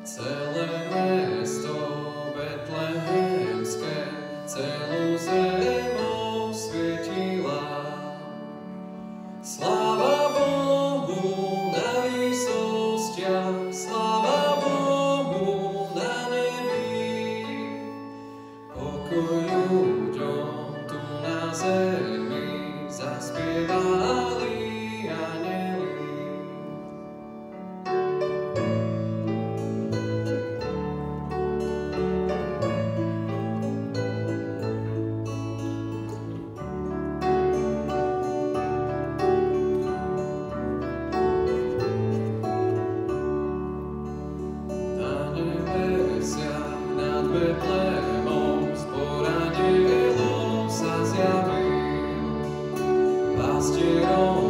Celé mesto betlehemské, celú zemou svietila. Sláva Bohu na výsostiach, sláva Oh.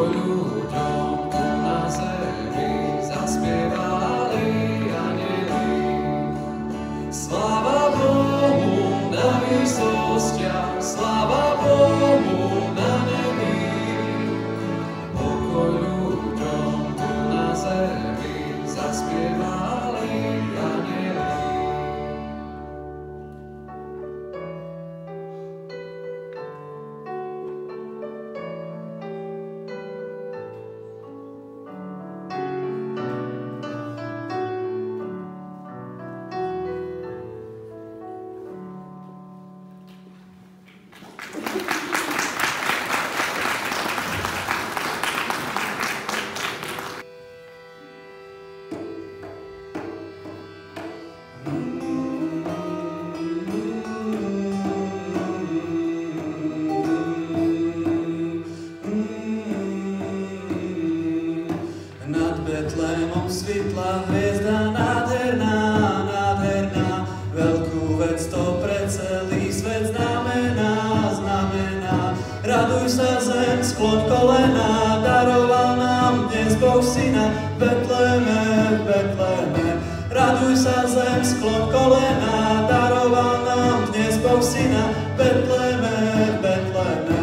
Lord. syna, Betleme, Betleme. Raduj sa zem, sklon kolena, daroval nám dnes Boh syna, Betleme, Betleme.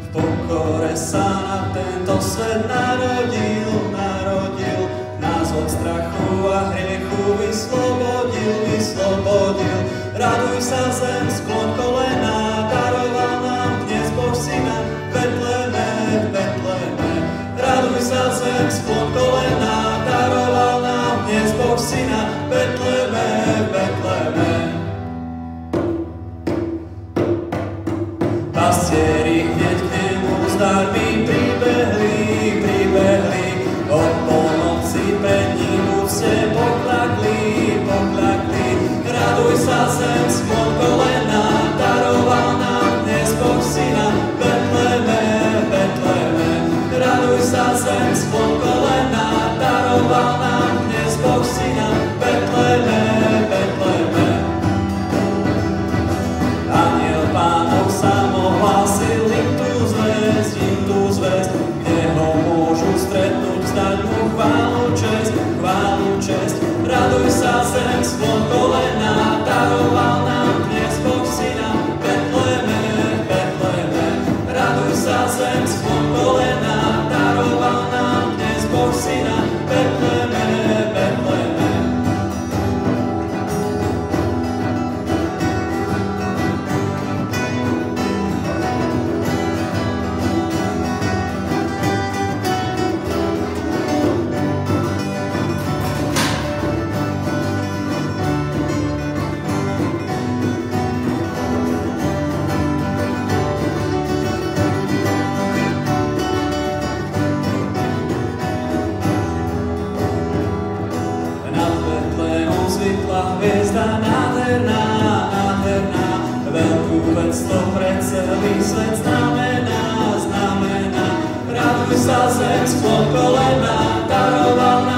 V pokore sa na tento svet narodil, narodil, nás od strachu a hriechu vyslobodil, vyslobodil. Raduj sa zem, sklon start me svetla hviezda nádherná, nádherná, veľkú vec to pre celý svet znamená, znamená. Raduj sa zem, sklon kolena, daroval nám